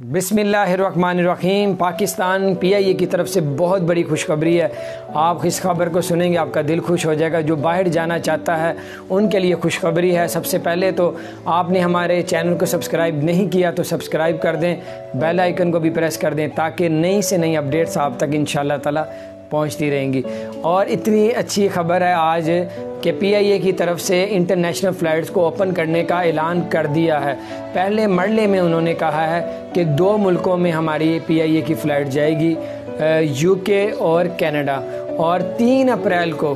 بسم اللہ الرحمن الرحیم۔ پاکستان پی آئی اے کی طرف سے بہت بڑی خوشخبری ہے۔ آپ اس خبر کو سنیں گے، آپ کا دل خوش ہو جائے گا۔ جو باہر جانا چاہتا ہے، ان کے لیے خوشخبری ہے۔ سب سے پہلے تو آپ نے ہمارے چینل کو سبسکرائب نہیں کیا تو سبسکرائب کر دیں۔ بیل آئیکن کو بھی پریس کر دیں تاکہ نئی سے نئی اپڈیٹس آپ تک ان شاء اللہ تعالیٰ پہنچتی رہیں گی۔ اور اتنی اچھی خبر ہے آج کہ پی آئی اے کی طرف سے انٹرنیشنل فلائٹس کو اوپن کرنے کا اعلان کر دیا ہے۔ پہلے مرلے میں انہوں نے کہا ہے کہ دو ملکوں میں ہماری پی آئی اے کی فلائٹ جائے گی یو کے اور کینیڈا۔ اور تین اپریل کو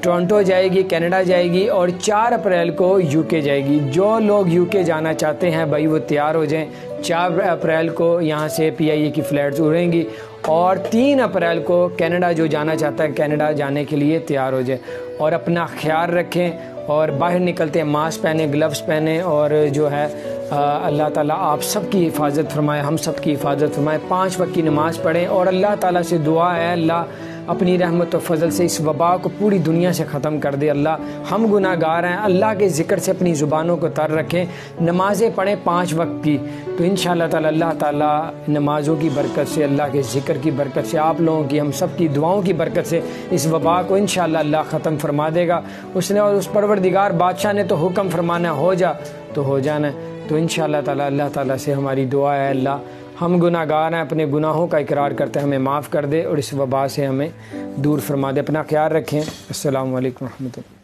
ٹورنٹو جائے گی، کینیڈا جائے گی، اور چار اپریل کو یو کے جائے گی۔ جو لوگ یو کے جانا چاہتے ہیں بھائی وہ تیار ہو جائیں۔ چار اپریل کو یہاں سے پی آئی اے کی فلائٹس اڑیں گی۔ اور تین اپریل کو کینیڈا جو جانا چاہتا ہے، کینیڈا جانے کے لیے تیار ہو جائے اور اپنا خیال رکھیں اور باہر نکلتے ہیں، ماسک پہنیں، گلوز پہنیں اور جو ہے اللہ تعالیٰ آپ سب کی حفاظت فرمائے، ہم سب کی حفاظت فرمائے، پانچ وقت کی نماز پڑھیں اور اللہ تعالیٰ سے دعا ہے، اللہ اپنی رحمت و فضل سے اس وبا کو پوری دنیا سے ختم کر دے۔ اللہ ہم گناہ گار ہیں۔ اللہ کے ذکر سے اپنی زبانوں کو تر رکھیں۔ نمازیں پڑھیں پانچ وقت کی۔ تو ان شاء اللہ تعالیٰ اللہ تعالیٰ نمازوں کی برکت سے، اللہ کے ذکر کی برکت سے، آپ لوگوں کی، ہم سب کی دعاؤں کی برکت سے اس وبا کو ان شاء اللہ اللہ ختم فرما دے گا۔ اس نے اور اس پروردگار بادشاہ نے تو حکم فرمانا، ہو جا تو ہو جانا۔ تو ان شاء اللہ تعالیٰ اللہ تعالیٰ سے ہماری دعا ہے۔ اللہ ہم گناہ گار ہیں، اپنے گناہوں کا اقرار کرتے ہیں، ہمیں معاف کر دے اور اس وبا سے ہمیں دور فرما دے، اپنا خیال رکھیں۔ السلام علیکم و رحمۃ اللہ۔